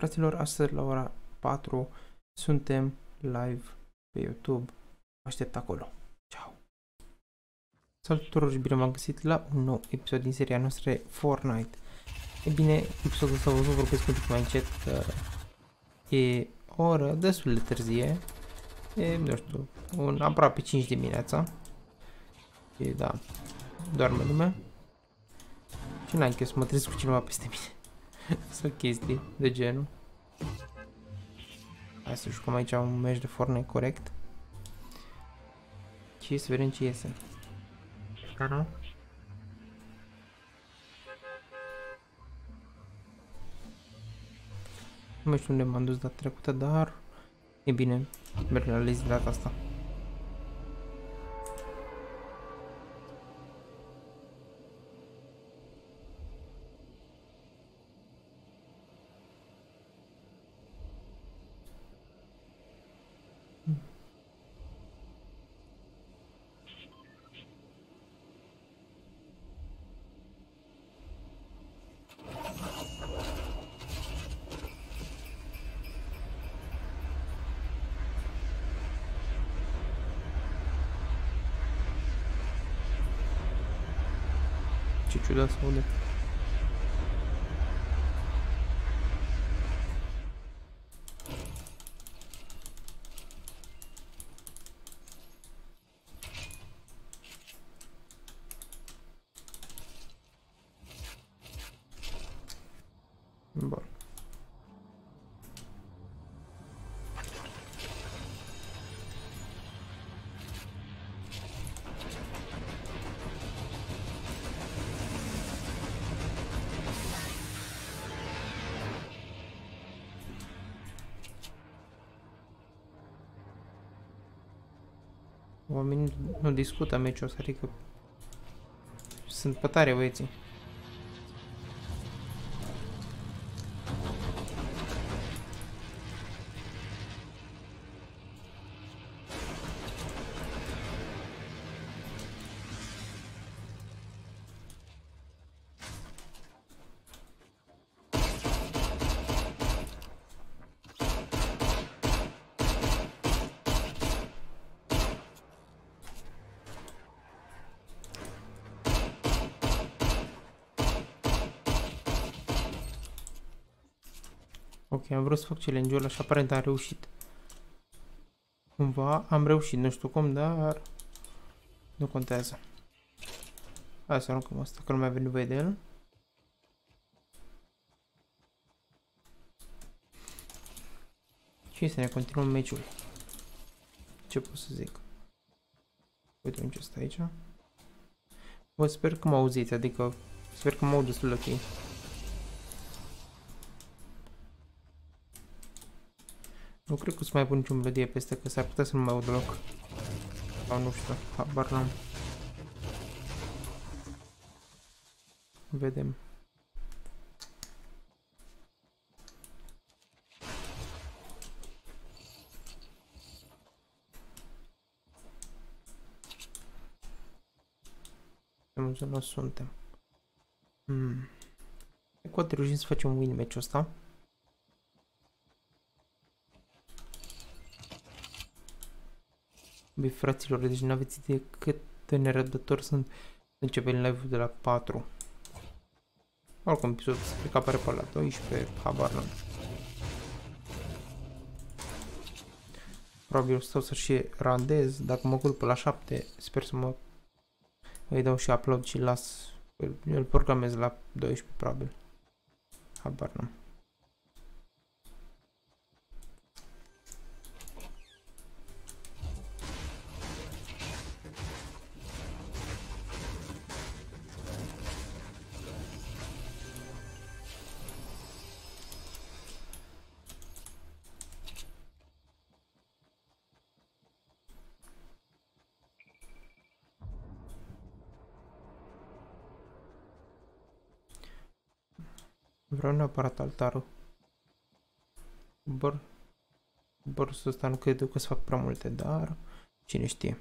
Fraților, astăzi la ora 4 suntem live pe YouTube. Aștept acolo. Ciao! Salut tuturor și bine m-am găsit la un nou episod din seria noastră Fortnite. E bine, episodul ăsta o să vorbesc un pic mai încet că e o oră destul de târzie. E, nu știu, un aproape 5 dimineața. E, da, doarme lumea. Și n-ai să mă trezesc cu cineva peste mine. Sau chestii de genul. Hai să jucăm aici un meci de Fortnite corect. Și să vedem ce iese. Aha. Nu mai știu unde m-am dus data trecută, dar e bine, merg la list data asta. Ce ciudat să Oamenii nu discută meciul ăsta, adică sunt pe tare băieții. Ok, am vrut să fac challenge-ul ăla și aparent am reușit. Cumva am reușit, nu știu cum, dar nu contează. Hai să aruncăm asta, că nu mai avem nevoie de el. Și să ne continuăm meciul. Ce pot să zic? Uite ce stă aici. Vă sper că mă auziți, adică sper că mă aud destul de ok. Nu cred că o să mai pun nicio melodie peste, că s-ar putea să nu mai aud deloc. Sau nu știu, habar n-am. Vedem. În zonă suntem. Hmm. Poate reușim să facem win match-ul ăsta. Băi, fraților, deci nu aveți idee cât de nerăbdător sunt să începem live de la 4. Oricum, episodul se cred că apare pe la 12, habar n-am. Probabil o stau să și randez, dacă mă culp la 7, sper să mă îi dau și upload și las, îl, îl programez la 12 probabil. Habar n-am. Vreau neapărat altarul. Băr... Bărsul ăsta nu cred că să fac prea multe, dar cine știe.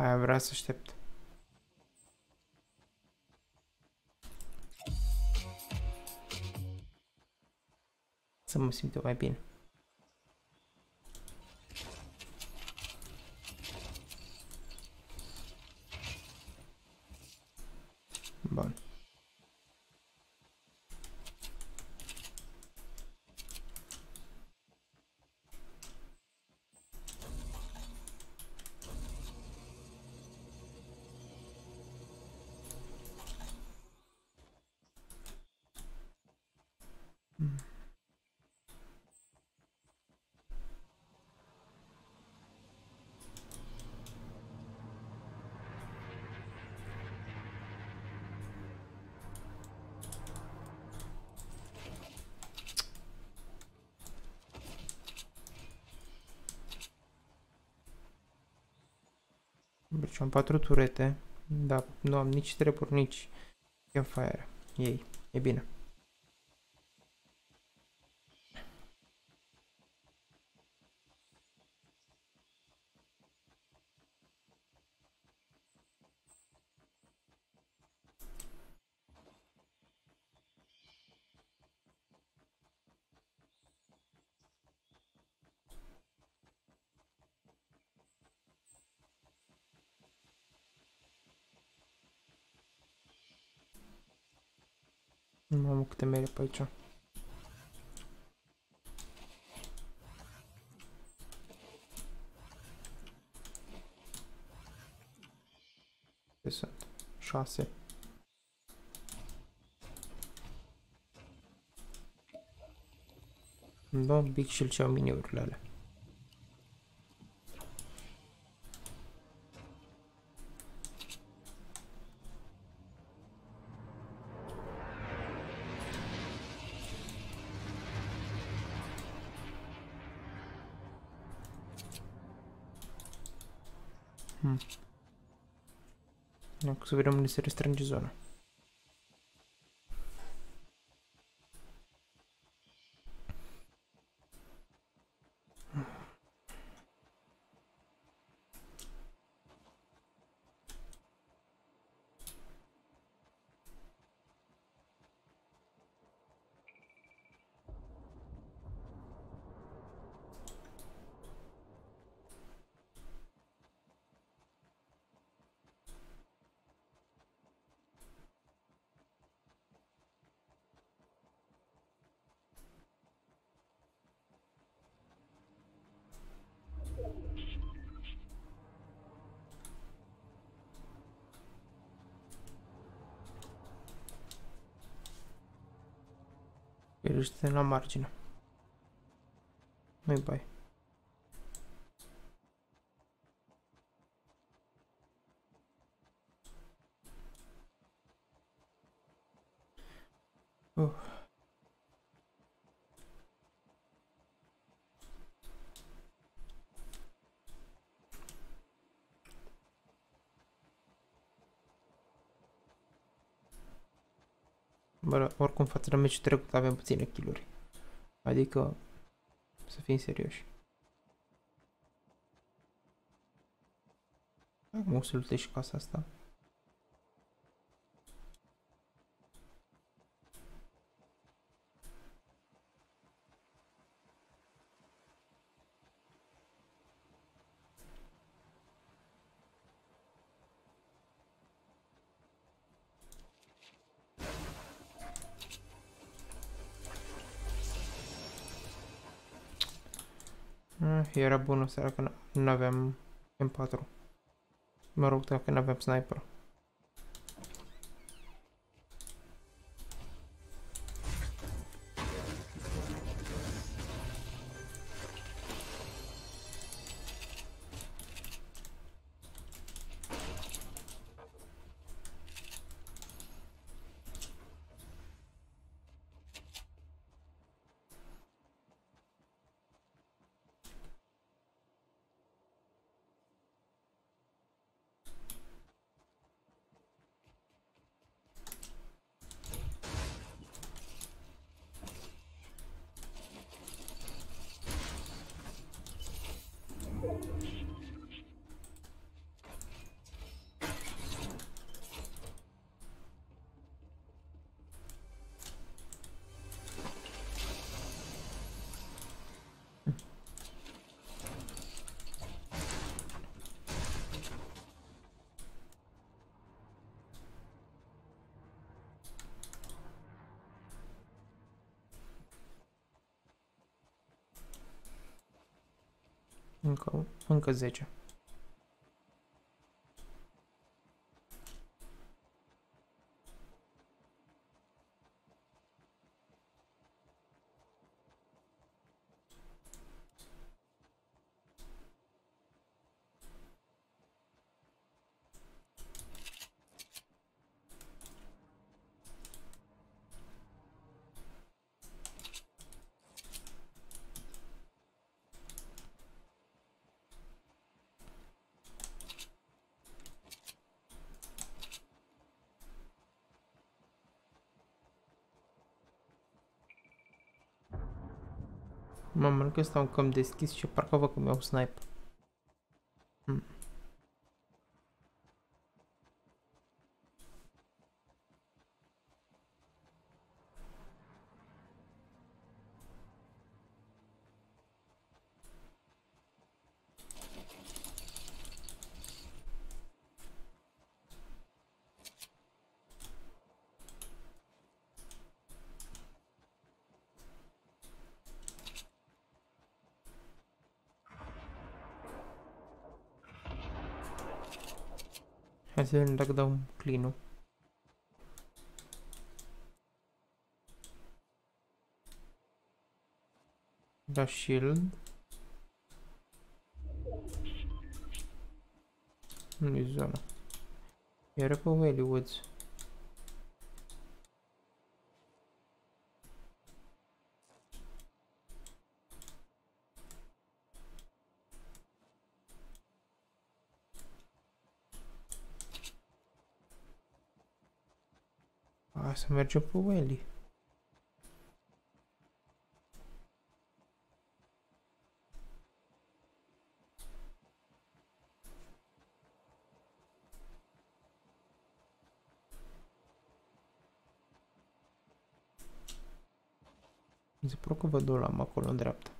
Aia vrea să aștept. Să mă simt eu mai bine. Bun. Deci am patru turete. Da, nu am nici treburi, nici campfire. Ei, e bine. Mamă, câte mere pe aici. Ce sunt? 6. Da, Big Shield și mini-urile alea. Acum să vedem unde se restrânge zona. Ești la margine. Nu-i bai. Uh. Bă, oricum față de meciul trecut avem puține kill-uri. Adică, să fim serioși. Acum o să și casa asta. Era bună seara că nu aveam M4. Mă rog, dacă nu aveam sniper. Încă, încă 10. Mamă, nu că stau în cam deschis și parcă văd că mi-au snipe. Hmm. Hai să vedem dacă dau clean Da shield. Nu-i zona. Era pe Valley Woods. Hai să mergem pe Welly. Mi se pare că văd o lamă acolo în dreapta.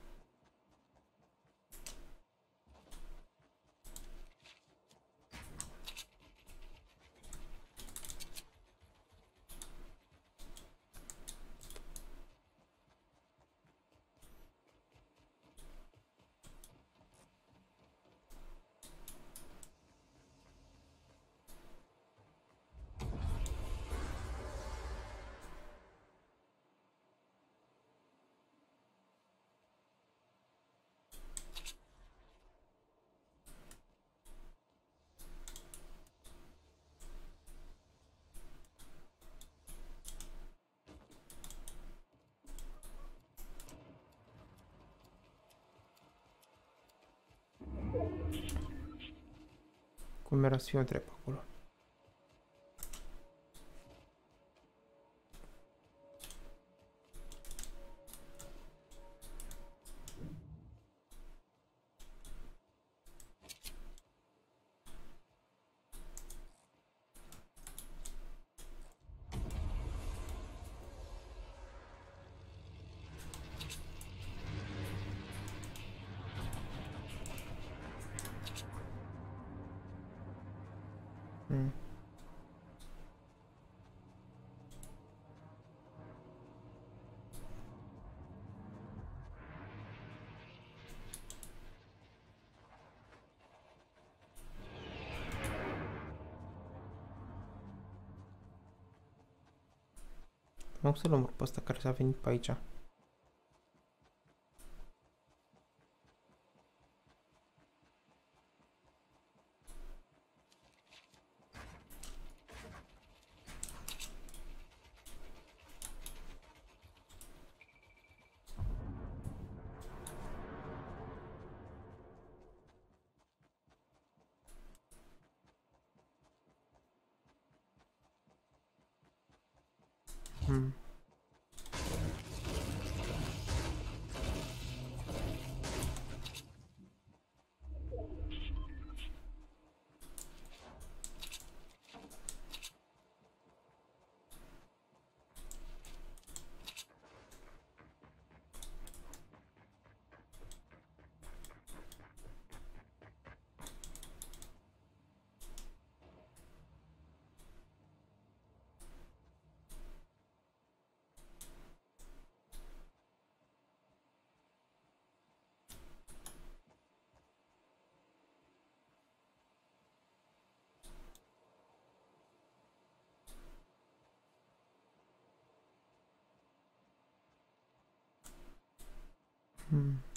Cum era să fiu Mă să-l omor pe ăsta care s-a venit pe aici. Hmm.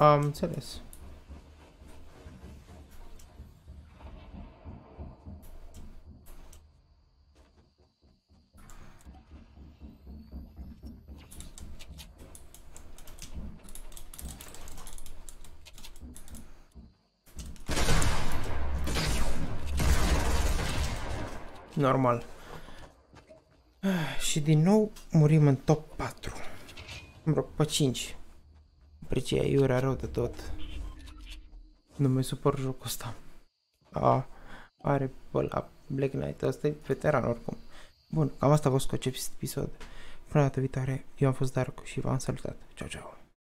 Am înțeles. Normal. Și din nou murim în top 4. Mă rog, pe 5. Aprecia iurea rău de tot. Nu mai supăr jocul ăsta. A, are pe la Black Knight, ăsta e veteran oricum. Bun, cam asta a fost cu acest episod. Până data viitoare, eu am fost Dark și v-am salutat. Ciao, ciao!